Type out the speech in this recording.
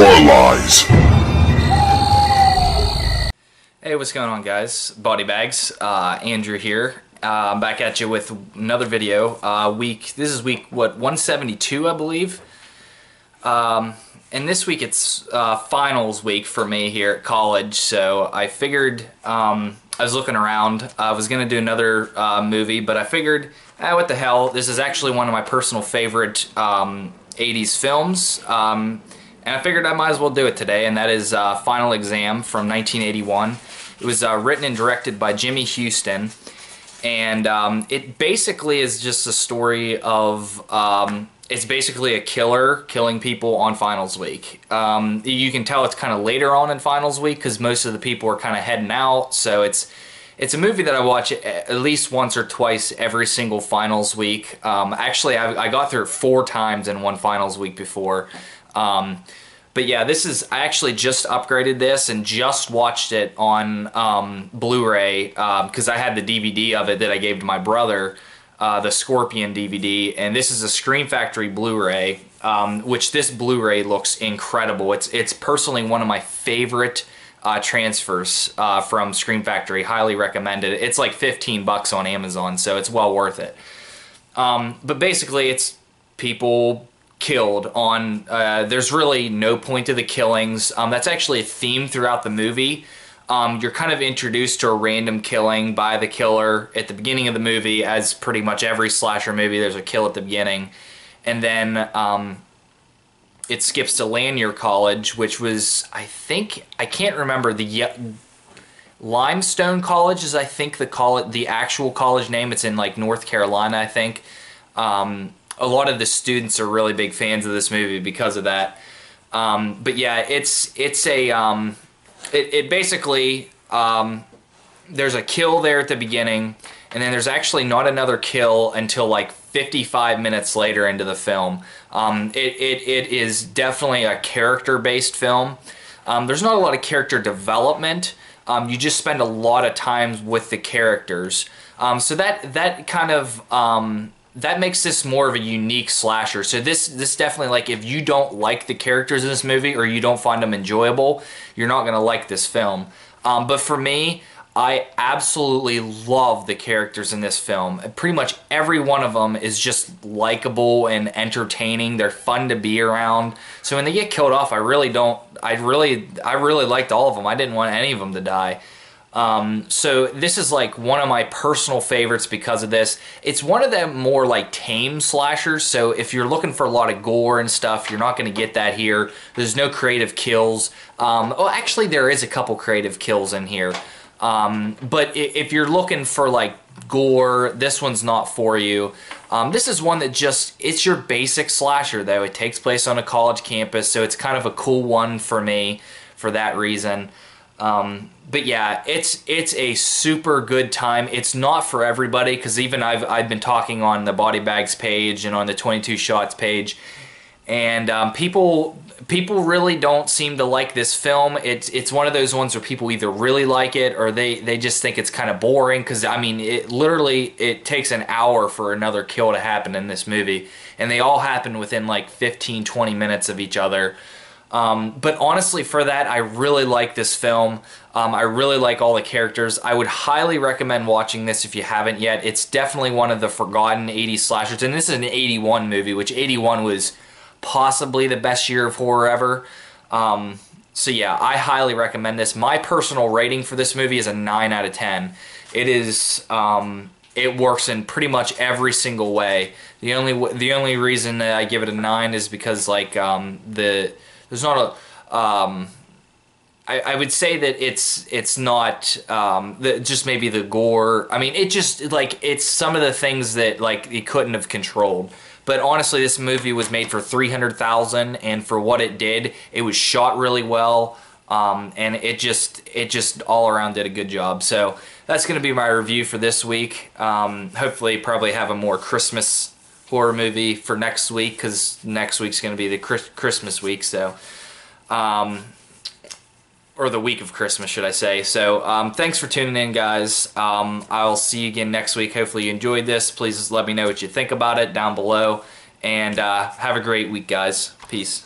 Hardcore Lies. Hey, what's going on, guys? Body Bags, uh, Andrew here. Uh, I'm back at you with another video. Uh, week. This is week what 172, I believe. Um, and this week it's uh, finals week for me here at college, so I figured um, I was looking around. I was gonna do another uh, movie, but I figured, eh, what the hell? This is actually one of my personal favorite um, 80s films. Um, and I figured I might as well do it today, and that is uh, Final Exam from 1981. It was uh, written and directed by Jimmy Huston, and um, it basically is just a story of. Um, it's basically a killer killing people on finals week. Um, you can tell it's kind of later on in finals week because most of the people are kind of heading out, so it's it's a movie that I watch at least once or twice every single finals week. Um, actually, I, I, got through it four times in one finals week before. Um, but yeah, this is I actually just upgraded this and just watched it on um, Blu-ray because um, I had the DVD of it that I gave to my brother, uh, the Scorpion DVD, and this is a Scream Factory Blu-ray, um, which this Blu-ray looks incredible. It's it's personally one of my favorite uh, transfers uh, from Scream Factory. Highly recommended. It's like 15 bucks on Amazon, so it's well worth it. Um, but basically, it's people killed on uh, there's really no point to the killings. Um, that's actually a theme throughout the movie. Um, you're kind of introduced to a random killing by the killer at the beginning of the movie as pretty much every slasher movie there's a kill at the beginning. And then um, it skips to lanier college which was i think i can't remember the limestone college is i think the college the actual college name. It's in like north carolina i think. Um, a lot of the students are really big fans of this movie because of that. Um, but yeah, it's it's a um, it, it basically um, there's a kill there at the beginning, and then there's actually not another kill until like 55 minutes later into the film. Um, it, it it is definitely a character based film. Um, there's not a lot of character development. Um, you just spend a lot of time with the characters. so that that kind of that makes this more of a unique slasher. So this this definitely like if you don't like the characters in this movie or you don't find them enjoyable, you're not gonna like this film. Um, but for me, I absolutely love the characters in this film. Pretty much every one of them is just likable and entertaining. They're fun to be around. So when they get killed off, I really don't. I really, I really liked all of them. I didn't want any of them to die. Um, so this is like one of my personal favorites because of this. It's one of the more like tame slashers. So if you're looking for a lot of gore and stuff, you're not going to get that here. There's no creative kills. Um, oh, actually, there is a couple creative kills in here. Um, but if you're looking for like gore, this one's not for you. Um, this is one that just, it's your basic slasher though. It takes place on a college campus, so it's kind of a cool one for me for that reason. Um, but yeah, it's it's a super good time. It's not for everybody because even I've I've been talking on the Body Bags page and on the 22 Shots page, and um, people people really don't seem to like this film. It's it's one of those ones where people either really like it or they they just think it's kind of boring. Because I mean, it literally it takes an hour for another kill to happen in this movie, and they all happen within like 15 20 minutes of each other. Um, but honestly, for that, I really like this film. Um, I really like all the characters. I would highly recommend watching this if you haven't yet. It's definitely one of the forgotten 80s slashers, and this is an 81 movie, which 81 was possibly the best year of horror ever. Um, so yeah, I highly recommend this. My personal rating for this movie is a 9 out of 10. It is um, it works in pretty much every single way. The only the only reason that I give it a 9 is because like um, the there's not a. Um, I, I would say that it's it's not um, the, just maybe the gore. I mean, it just like it's some of the things that like it couldn't have controlled. But honestly, this movie was made for three hundred thousand, and for what it did, it was shot really well, um, and it just it just all around did a good job. So that's going to be my review for this week. Um, hopefully, probably have a more Christmas horror movie for next week because next week's going to be the Christmas week. So, um, or the week of Christmas, should I say. So, um, thanks for tuning in, guys. Um, I'll see you again next week. Hopefully, you enjoyed this. Please let me know what you think about it down below. And uh, have a great week, guys. Peace.